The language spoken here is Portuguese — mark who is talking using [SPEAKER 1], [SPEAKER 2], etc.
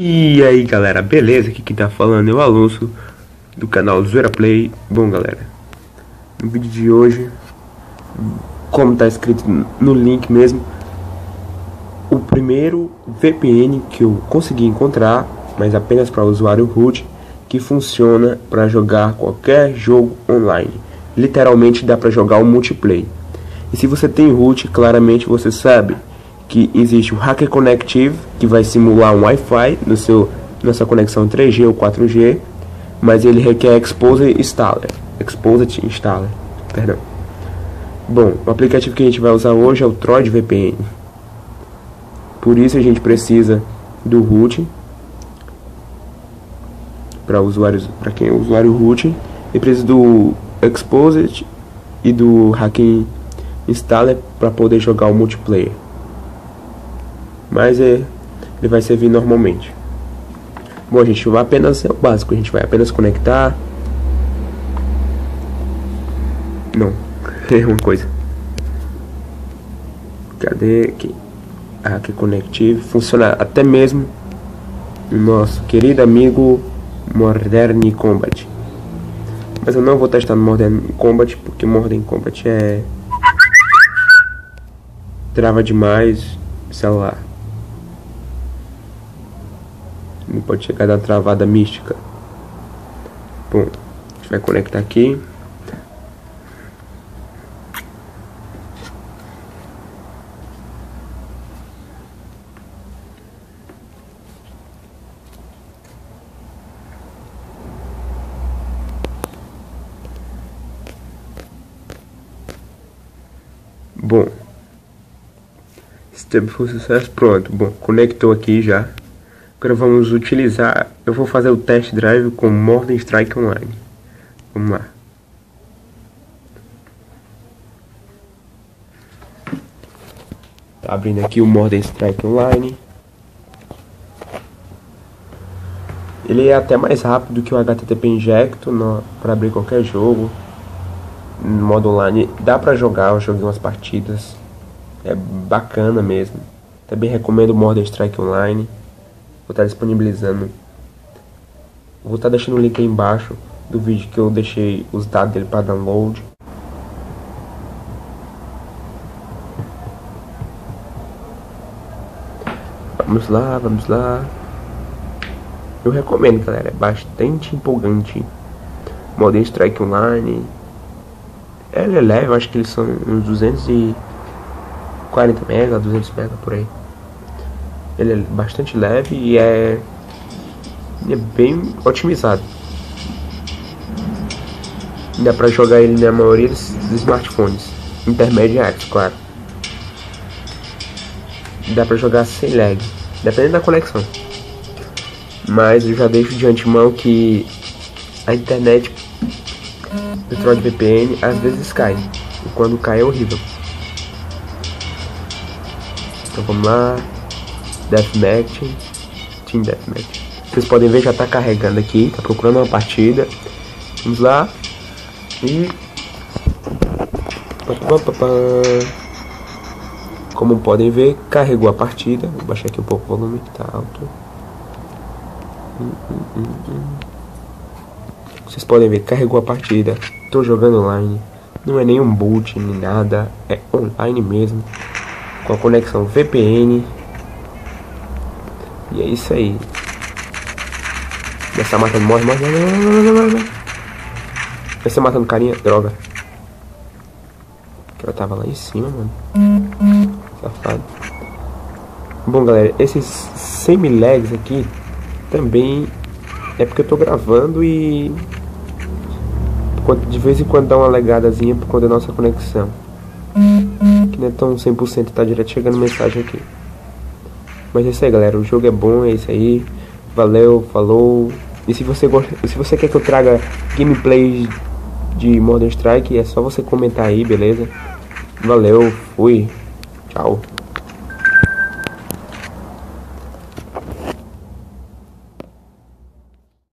[SPEAKER 1] E aí galera, beleza? Aqui quem tá falando é o Alonso do canal Zoeira Play. Bom galera, no vídeo de hoje, como tá escrito no link mesmo O primeiro VPN que eu consegui encontrar, mas apenas para usuário root Que funciona para jogar qualquer jogo online. Literalmente dá para jogar o multiplayer. E se você tem root, claramente você sabe que existe o Hacker Connective, que vai simular um Wi-Fi no seu nessa conexão 3G ou 4G, mas ele requer Exposed Installer, Exposed Installer, perdão. Bom, o aplicativo que a gente vai usar hoje é o Troid VPN. Por isso a gente precisa do root para usuários, para quem é usuário root, e precisa do Exposed e do Hacking Installer para poder jogar o multiplayer mas é, ele vai servir normalmente. Bom, a gente vai apenas, é o básico, a gente vai apenas conectar. Não, é uma coisa. Cadê aqui? Ah, aqui Connective, funciona até mesmo nosso querido amigo Modern Combat. Mas eu não vou testar no Modern Combat, porque Modern Combat é... Trava demais celular. Não pode chegar da travada mística. Bom, a gente vai conectar aqui. Bom, sistema foi sucesso, pronto. Bom, conectou aqui já. Agora vamos utilizar, eu vou fazer o test drive com Modern Strike Online. Vamos lá. Tá abrindo aqui o Modern Strike Online. Ele é até mais rápido que o HTTP Injecto para abrir qualquer jogo. No modo online dá para jogar, eu joguei umas partidas. É bacana mesmo. Também recomendo o Modern Strike Online. Vou estar disponibilizando. Vou estar deixando o link aí embaixo do vídeo que eu deixei os dados dele para download. Vamos lá, vamos lá. Eu recomendo, galera. É bastante empolgante. Modern Strike Online. Ele é leve, acho que eles são uns 240 mega, 200 mega por aí. Ele é bastante leve e é, é bem otimizado. Dá pra jogar ele na maioria dos, smartphones intermediários, claro. Dá pra jogar sem lag, dependendo da conexão. Mas eu já deixo de antemão que a internet do Troll VPN às vezes cai. E quando cai é horrível. Então vamos lá. Deathmatch, Team Deathmatch. Vocês podem ver, já está carregando aqui, está procurando uma partida. Vamos lá. E... Como podem ver, carregou a partida. Vou baixar aqui um pouco o volume, está alto. Hum, hum, hum, Vocês podem ver, carregou a partida. Estou jogando online. Não é nenhum boot, nem nada. É online mesmo. Com a conexão VPN. E é isso aí. Começar matando, morre, morre, morre. Começar matando carinha, droga. Que ela tava lá em cima, mano. Safado. Bom, galera, esses semi-lags aqui também é porque eu tô gravando e de vez em quando dá uma legadazinha por conta da nossa conexão. Que não é tão 100%, tá direto chegando mensagem aqui. Mas é isso aí, galera. O jogo é bom, é isso aí. Valeu, falou. E se você gosta, se você quer que eu traga gameplays de Modern Strike, é só você comentar aí, beleza? Valeu, fui. Tchau.